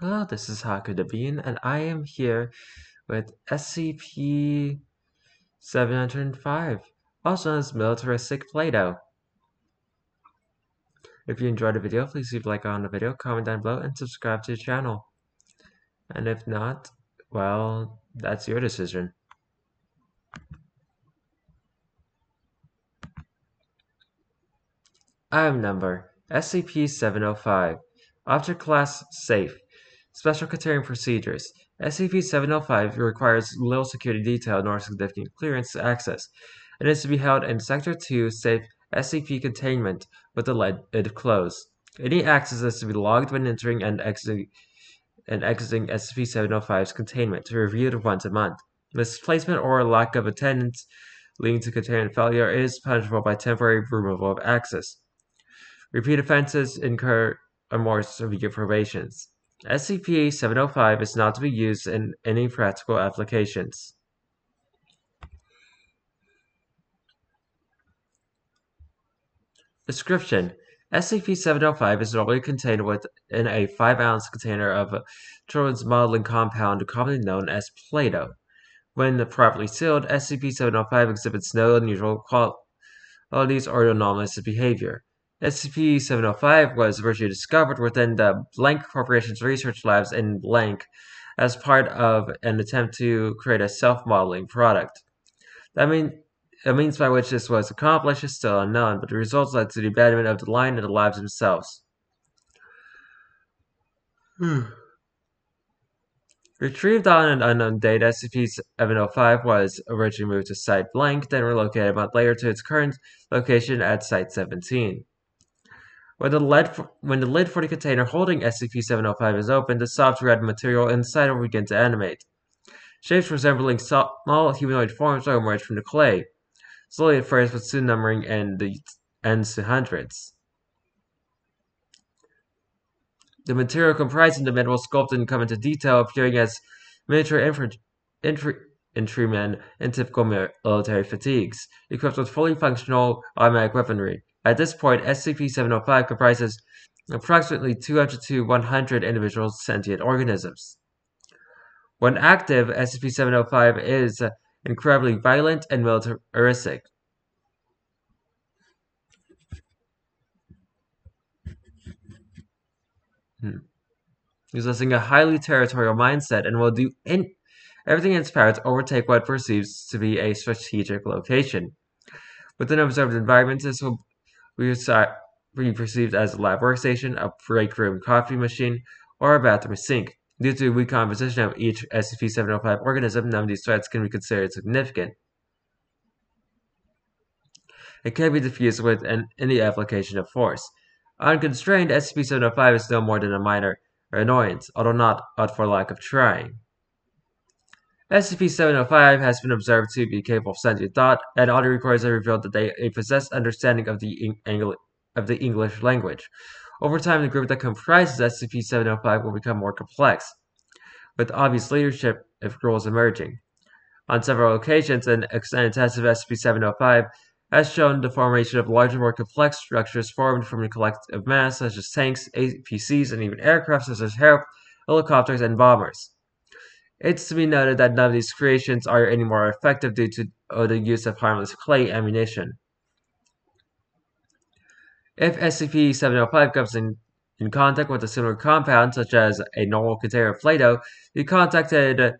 Hello, this is Haku Bean, and I am here with SCP-705, also known as Militaristic Play-Doh. If you enjoyed the video, please leave a like on the video, comment down below, and subscribe to the channel. And if not, well, that's your decision. Item number SCP-705 Object Class Safe Special Containment Procedures SCP-705 requires little security detail nor significant clearance access. It is to be held in Sector 2 Safe SCP Containment with the lid closed. Any access is to be logged when entering and exiting and exiting SCP-705's containment to review it once a month. Misplacement or lack of attendance leading to containment failure is punishable by temporary removal of access. Repeat offenses incur a more severe probations. SCP-705 is not to be used in any practical applications. Description SCP-705 is normally contained within a 5-ounce container of children's modeling compound commonly known as Play-Doh. When properly sealed, SCP-705 exhibits no unusual qualities or anomalous behavior. SCP-705 was originally discovered within the Blank Corporation's research labs in Blank as part of an attempt to create a self-modeling product. That mean, the means by which this was accomplished is still unknown, but the results led to the abandonment of the line and the labs themselves. Hmm. Retrieved on an unknown date, SCP-705 was originally moved to Site Blank, then relocated a month later to its current location at Site 17. When the, lid for, when the lid for the container holding SCP-705 is opened, the soft red material inside will begin to animate. Shapes resembling small humanoid forms will emerge from the clay, slowly at first, but soon numbering in the ends to hundreds. The material comprising the men will sculpt and come into detail, appearing as miniature infantry, infantrymen in typical military fatigues, equipped with fully functional automatic weaponry. At this point, SCP-705 comprises approximately 200 to 100 individual sentient organisms. When active, SCP-705 is incredibly violent and militaristic. Hmm. Possessing a highly territorial mindset and will do in everything in its power to overtake what perceives to be a strategic location. Within observed environments, this will be perceived as a lab workstation, a break room coffee machine, or a bathroom sink. Due to the weak composition of each SCP-705 organism, none of these threats can be considered significant. It can be diffused with an, any application of force. Unconstrained, SCP-705 is no more than a minor annoyance, although not but for lack of trying. SCP-705 has been observed to be capable of sentient thought, and audio recordings have revealed that they possess understanding of the, of the English language. Over time, the group that comprises SCP-705 will become more complex, with obvious leadership if roles emerging. On several occasions, an extended test of SCP-705 has shown the formation of larger, more complex structures formed from a collective mass, such as tanks, APCs, and even aircraft such as helicopters and bombers. It's to be noted that none of these creations are any more effective due to uh, the use of harmless clay ammunition. If SCP-705 comes in, in contact with a similar compound, such as a normal container of Play-Doh, the contacted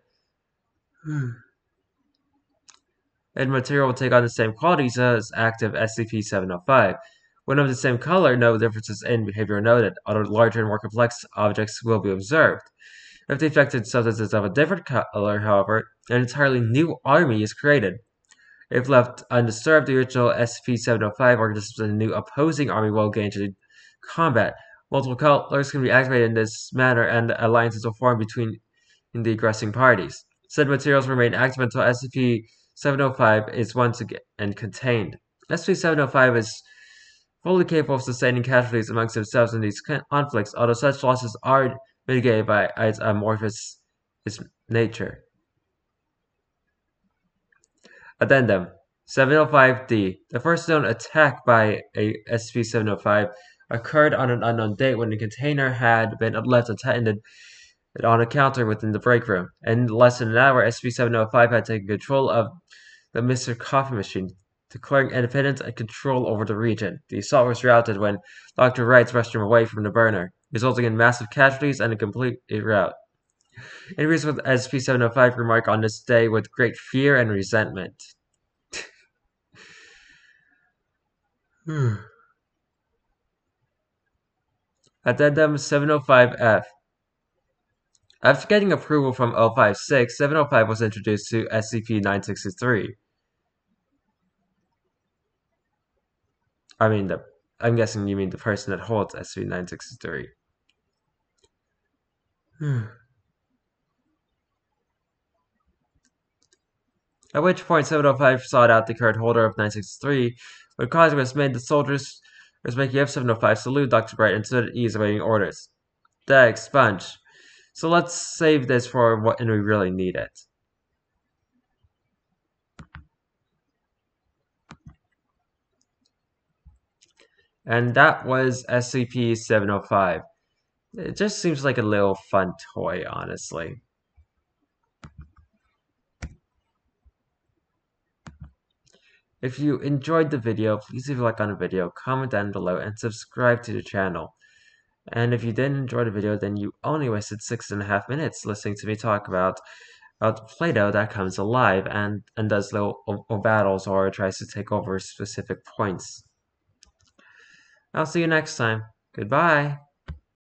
and material will take on the same qualities as active SCP-705. When of the same color, no differences in behavior are noted, although larger and more complex objects will be observed. If the affected substance is of a different color, however, an entirely new army is created. If left undisturbed, the original SCP-705 organisms and a new opposing army will engage in combat. Multiple colors can be activated in this manner, and alliances will form between the aggressing parties. Said materials remain active until SCP-705 is once again contained. SCP-705 is fully capable of sustaining casualties amongst themselves in these conflicts, although such losses are mitigated by its amorphous its nature. Addendum 705D. The first known attack by a SCP-705 occurred on an unknown date when the container had been left unattended on a counter within the break room. In less than an hour, SCP-705 had taken control of the Mr. Coffee machine, declaring independence and control over the region. The assault was routed when Dr. Wright rushed him away from the burner, resulting in massive casualties and a complete rout. Interviews with SCP-705 remark on this day with great fear and resentment. Addendum 705F after getting approval from 056, 705 was introduced to SCP-963. I mean, the I'm guessing you mean the person that holds SCP-963. Hmm. At which point 705 sought out the current holder of 963. When contact was made, the soldiers making F705 salute Dr. Bright and stood at ease awaiting orders. Dag, Sponge. So let's save this for when we really need it. And that was SCP-705. It just seems like a little fun toy, honestly. If you enjoyed the video, please leave a like on the video, comment down below, and subscribe to the channel. And if you didn't enjoy the video, then you only wasted six and a half minutes listening to me talk about about Play-Doh that comes alive and, and does little battles or tries to take over specific points. I'll see you next time. Goodbye.